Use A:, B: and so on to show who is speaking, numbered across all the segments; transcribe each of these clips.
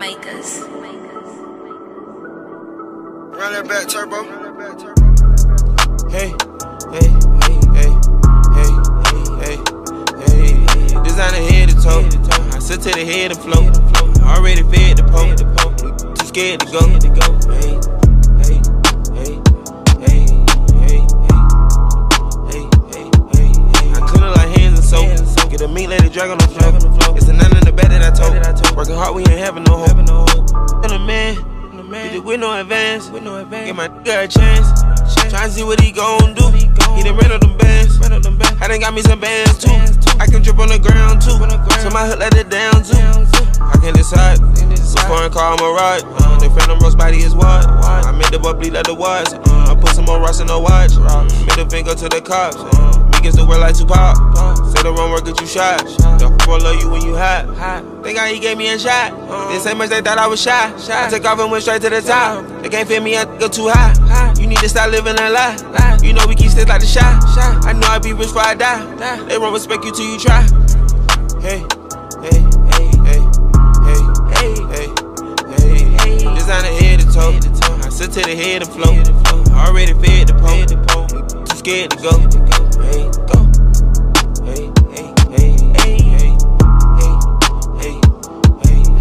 A: Makers.
B: Run that back, turbo.
C: Hey, hey, hey, hey, hey, hey, hey, hey. Designer head to toe. I sit to the head and float. Already fed the poke. Too scared to go. Hey, hey, hey, hey, hey, hey, hey, hey, hey. I clean it like hands and soap. Get a meat, let it drag on the floor. It's a nine in the bed that I hard, we ain't having no hope. And a man, and a man. did it with no advance. Give my nigga a chance. Tryna see what he gon' do. He done ran up them bands. I done got me some bands too. I can drip on the ground too. So my hood let it down too. I can't decide. So foreign car, I'ma ride. Uh, the phantom roast body is what? I made the boy bleed like the watch. Uh, I put some more rocks in the watch. Middle finger to the cops. Uh, against the world like Tupac. Say the wrong word, get you shot. The people love you when you hot. Thank God he gave me a shot. This say much they thought I was shy. I took off and went straight to the top. They can't feel me, I go too high. You need to stop living a lie. You know we keep sticks like the shot. I know I be rich before I die. They won't respect you till you try. Hey, hey, hey, hey, hey, hey, hey, hey. Design the head to toe. I sit to the head and float. Already fed the pole scared to go. Hey, go. Hey, hey, hey, hey, hey, hey, hey,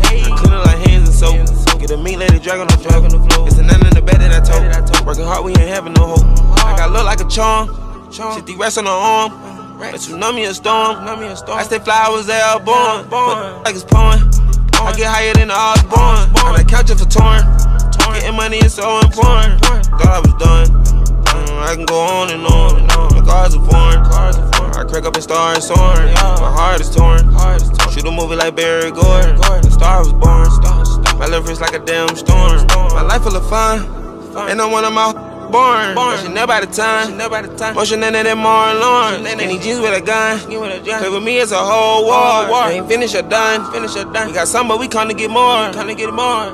C: hey. I clean up like hands and soap. Get a mean lady drag on the floor. It's a nine in the bed that I told. Working hard, we ain't having no hope. I got look like a charm. charm. 50 rats on the arm. But you know me a storm. Know me a. I stay flowers there, born. born. Like it's pouring. I get higher than the was born. born. I like couches for torn. Getting money is so important. Thought I was done. I can go on and on. My cars are foreign. I crack up and start soaring. My heart is torn. Shoot a movie like Barry Gordon. The star was born. My love is like a damn storm. My life full of fun. And I'm one of my born. But she never out of time. Motion in that more alarm. Any jeans with a gun. Play with me, it's a whole war. Ain't finished or done. Finish or done. We got some, but we come to get more. Come to get more.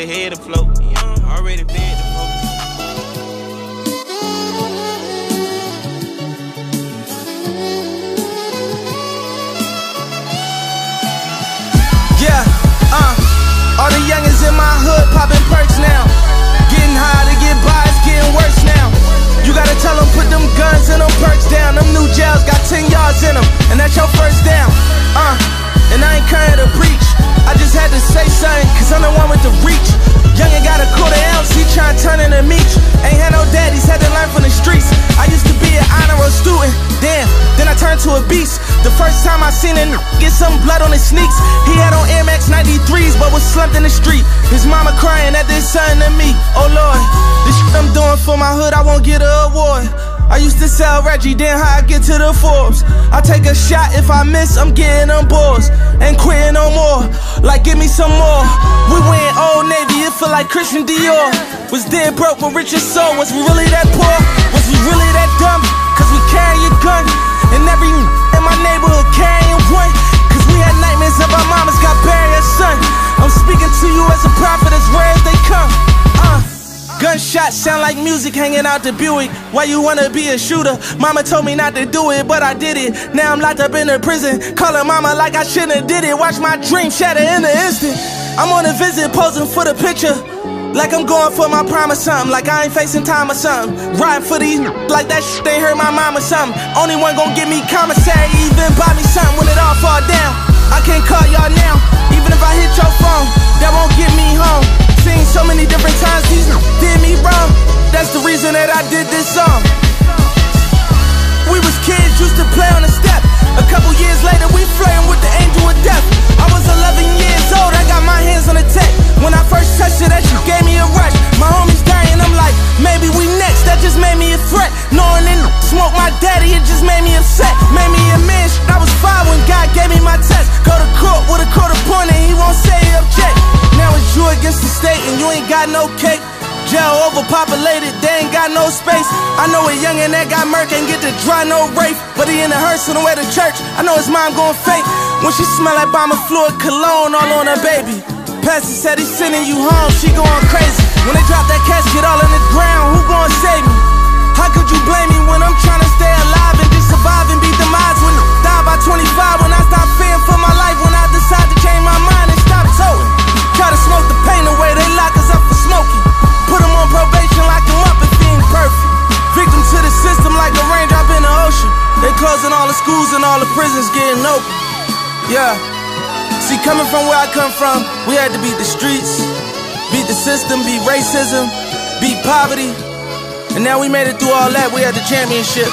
C: The head and float. Already fed the.
D: Yeah, uh, all the youngins in my hood popping perks now. Getting high to get by, it's getting worse now. You gotta tell them put them guns and them perks down. Them new jails got 10 yards in them, and that's your first down. To a beast. The first time I seen him get some blood on his sneaks, he had on Air Max 93s, but was slumped in the street. His mama crying at this son to me. Oh Lord, this shit I'm doing for my hood, I won't get an award. I used to sell Reggie, then how I get to the Forbes. I take a shot, if I miss, I'm getting them balls. Ain't quitting no more, like give me some more. We went Old Navy, it feel like Christian Dior. Was dead broke, but rich as soul. Was we really that poor? Was we really that dumb? Cause we carry a gun. And every in my neighborhood carrying one. Cause we had nightmares of our mamas got buried her son. I'm speaking to you as a prophet, as rare as they come. Uh. Gunshots sound like music hanging out the Buick. Why you wanna be a shooter? Mama told me not to do it, but I did it. Now I'm locked up in a prison. Calling mama like I shouldn't have did it. Watch my dream shatter in an instant. I'm on a visit, posing for the picture. Like I'm going for my prime or something. Like I ain't facing time or something. Riding for these like that shit they hurt my mom or something. Only one gon' give me commissary, even buy me something when it all fall down. You ain't got no cake. Jail overpopulated, they ain't got no space. I know a youngin' that got murked and get to dry no rape. But he in the hearse on the way to church. I know his mom going fake. When she smell like bomber fluid cologne all on her baby. Pastor said he's sending you home, she going crazy. When they drop that casket all in the ground, who gon' save me? How could you blame Yeah. See, coming from where I come from, we had to beat the streets, beat the system, beat racism, beat poverty. And now we made it through all that, we had the championship.